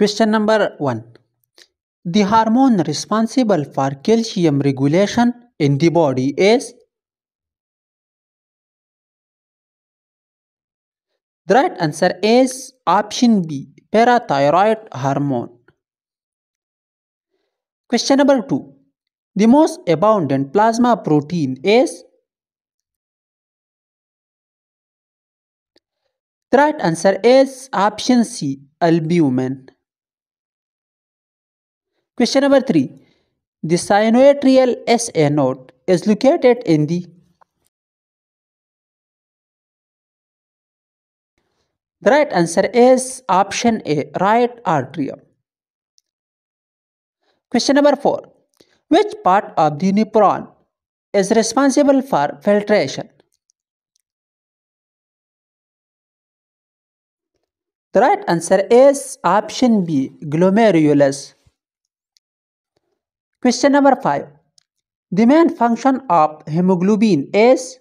Question number 1. The hormone responsible for calcium regulation in the body is The right answer is option B parathyroid hormone. Question number 2. The most abundant plasma protein is The right answer is option C albumin. Question number 3. The sinoatrial SA node is located in the The right answer is option A right atrium. Question number 4. Which part of the nephron is responsible for filtration? The right answer is option B glomerulus. Question number 5. The main function of hemoglobin is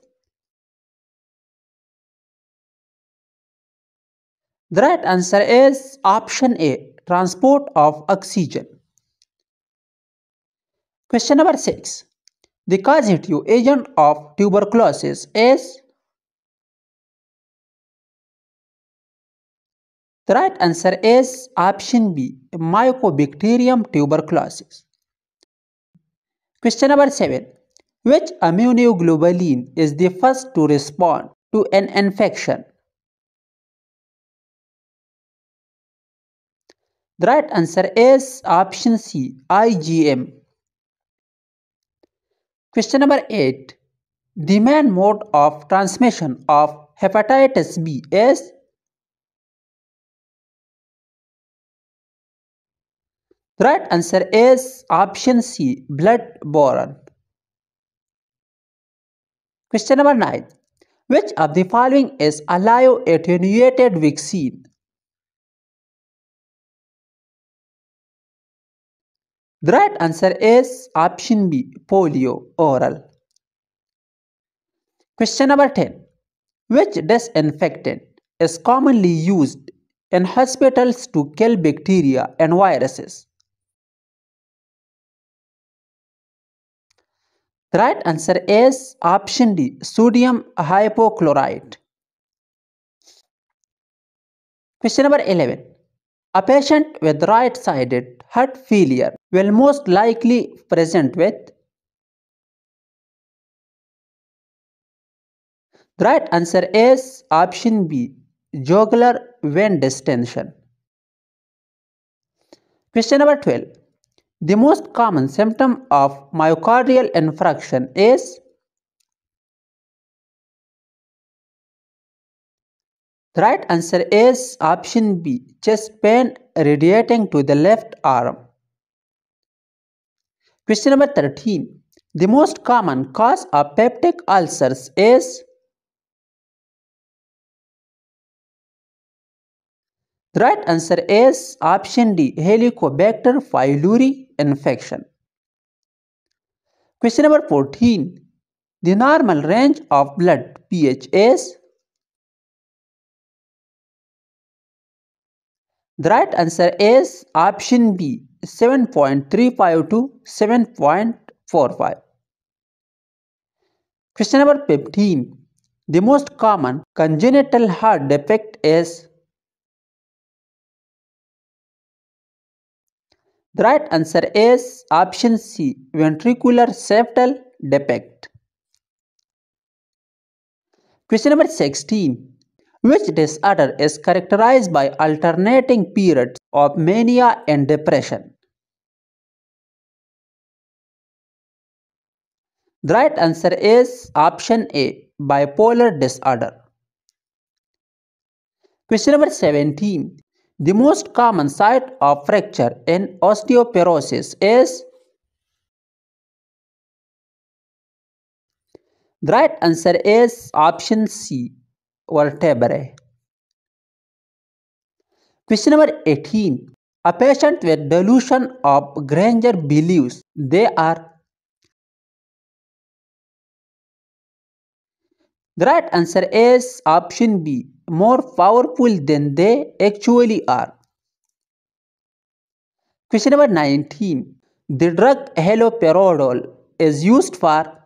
The right answer is option A transport of oxygen. Question number 6. The causative agent of tuberculosis is The right answer is option B Mycobacterium tuberculosis. Question number 7. Which immunoglobulin is the first to respond to an infection? The right answer is option C IgM. Question number 8. The main mode of transmission of hepatitis B is The right answer is option C blood-borne. Question number 9. Which of the following is a live attenuated vaccine? The right answer is option B polio oral. Question number 10. Which disinfectant is commonly used in hospitals to kill bacteria and viruses? Right answer is option D sodium hypochlorite. Question number 11. A patient with right-sided heart failure will most likely present with The right answer is option B jugular vein distension. Question number 12. The most common symptom of myocardial infarction is The right answer is option B chest pain radiating to the left arm. Question number 13. The most common cause of peptic ulcers is The right answer is option D Helicobacter pylori infection. Question number 14. The normal range of blood pH is The right answer is option B 7.35 to 7.45. Question number 15. The most common congenital heart defect is The right answer is option C ventricular septal defect. Question number 16. Which disorder is characterized by alternating periods of mania and depression? The right answer is option A bipolar disorder. Question number 17. The most common site of fracture in osteoporosis is The right answer is option C vertebrae. Question number 18. A patient with delusion of grandeur believes they are The right answer is option B more powerful than they actually are. Question number 19. The drug haloperidol is used for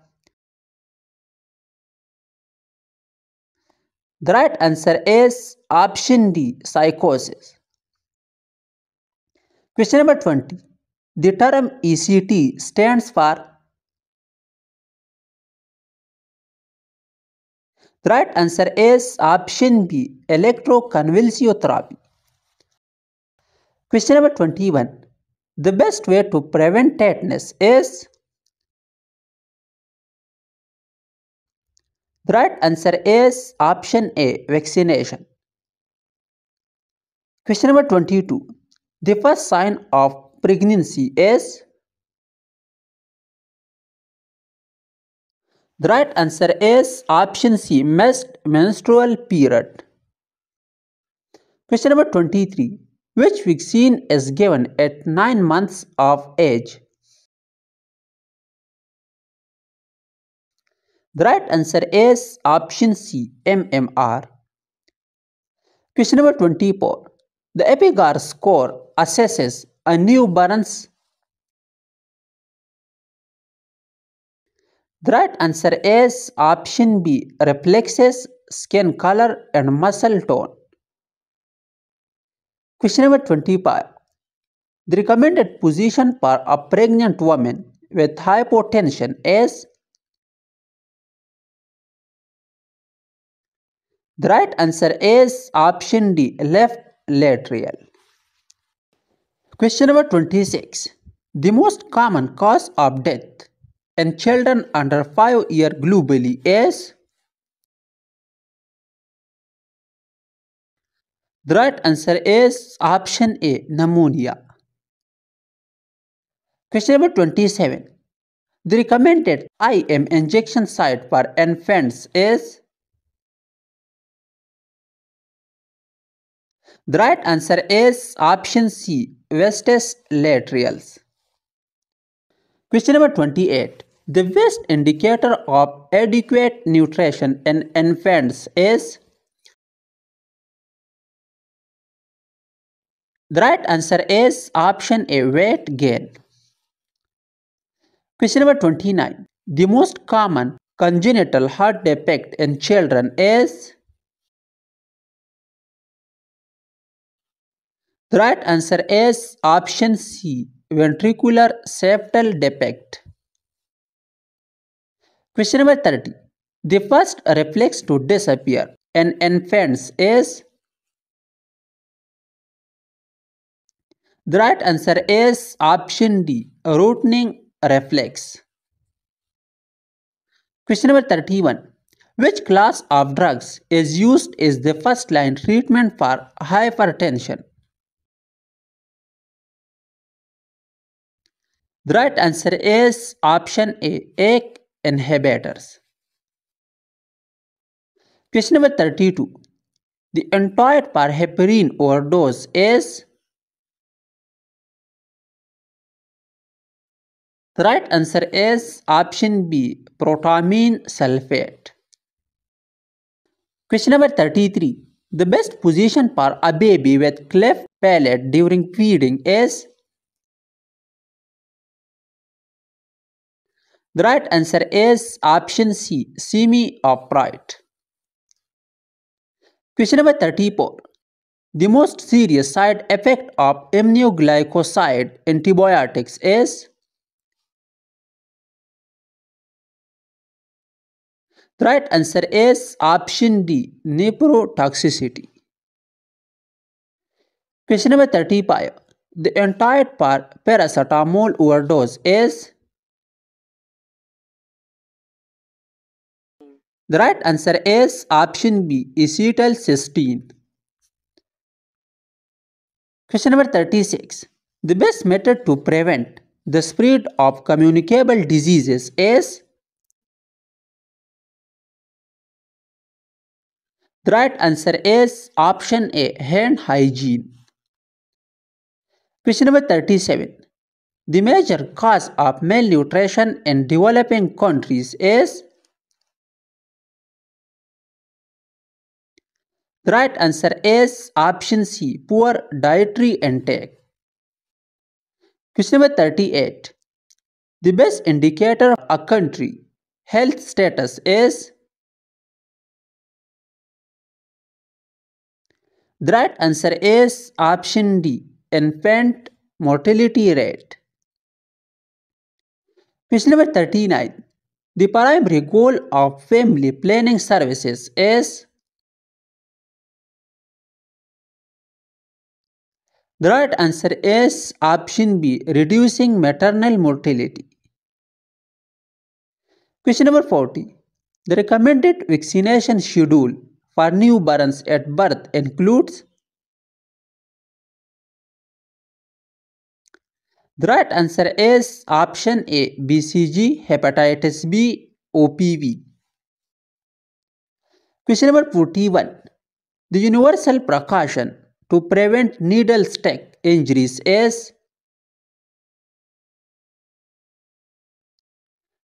The right answer is option D, psychosis. Question number 20. The term ECT stands for The right answer is option B, electroconvulsive therapy. Question number 21. The best way to prevent tetanus is The right answer is option A, vaccination. Question number 22. The first sign of pregnancy is The right answer is option C, menstrual period. Question number 23. Which vaccine is given at 9 months of age? The right answer is option C, MMR. Question number 24. The Apgar score assesses a newborn's. The right answer is option B, reflexes, skin color and muscle tone. Question number 25. The recommended position for a pregnant woman with hypotension is The right answer is option D, left lateral. Question number 26. The most common cause of death in children under 5 year globally is The right answer is option A, pneumonia. Question number 27. The recommended IM injection site for infants is The right answer is option C, vastus lateralis. Question number 28. The best indicator of adequate nutrition in infants is The right answer is option A, weight gain. Question number 29. The most common congenital heart defect in children is The right answer is option C, ventricular septal defect. Question number 30. The first reflex to disappear in infants is The right answer is option D, rooting reflex. Question number 31. Which class of drugs is used as the first line treatment for hypertension? The right answer is option A, ACE inhibitors. Question number 32. The opioid for heparin overdose is The right answer is option B, protamine sulfate. Question number 33. The best position for a baby with cleft palate during feeding is The right answer is option C, semi-upright. Question number 34. The most serious side effect of aminoglycoside antibiotics is The right answer is option D, nephrotoxicity. Question number 35. The entire paracetamol overdose is The right answer is option B, acetylcysteine. Question number 36. The best method to prevent the spread of communicable diseases is The right answer is option A, hand hygiene. Question number 37. The major cause of malnutrition in developing countries is The right answer is option C, poor dietary intake. Question number 38. The best indicator of a country health status is The right answer is option D infant mortality rate. Question number 39. The primary goal of family planning services is The right answer is option B reducing maternal mortality. Question number 40. The recommended vaccination schedule for newborns at birth includes The right answer is option A BCG, hepatitis B, OPV. Question number 41. The universal precaution to prevent needle stick injuries is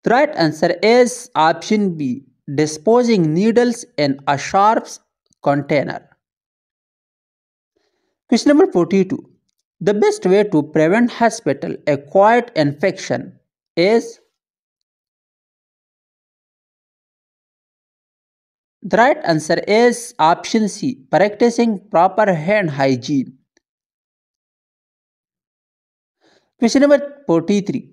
The right answer is option B disposing needles in a sharp container. Question number 42. The best way to prevent hospital acquired infection is The right answer is option C practicing proper hand hygiene. Question number 43.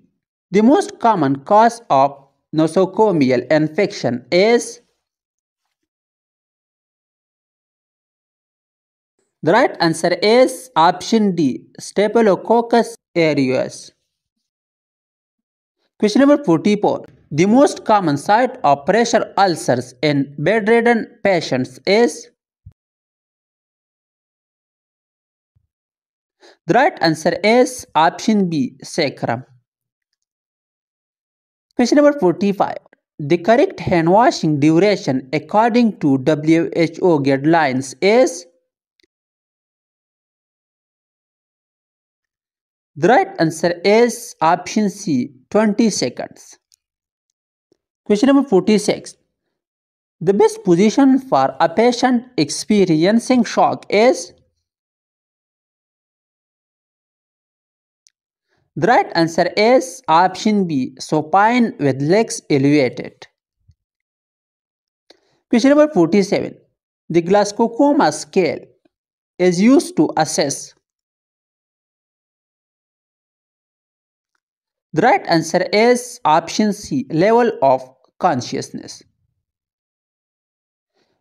The most common cause of nosocomial infection is The right answer is option D Staphylococcus aureus. Question number 44. The most common site of pressure ulcers in bedridden patients is The right answer is option B sacrum. Question number 45. The correct hand washing duration according to WHO guidelines is The right answer is option C 20 seconds. Question number 46. The best position for a patient experiencing shock is The right answer is option B supine with legs elevated. Question number 47. The Glasgow Coma scale is used to assess The right answer is option C level of consciousness.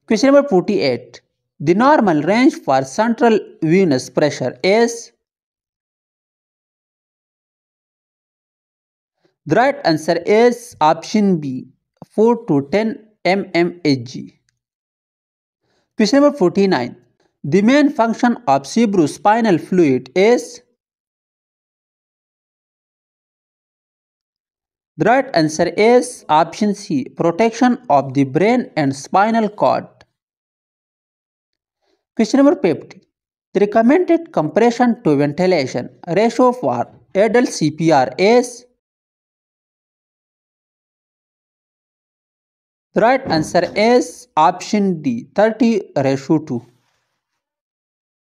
Question number 48. The normal range for central venous pressure is The right answer is option B 4 to 10 mmHg. Question number 49. The main function of cerebrospinal fluid is The right answer is option C protection of the brain and spinal cord. Question number 50. The recommended compression to ventilation ratio for adult CPR is The right answer is option D 30 ratio 2.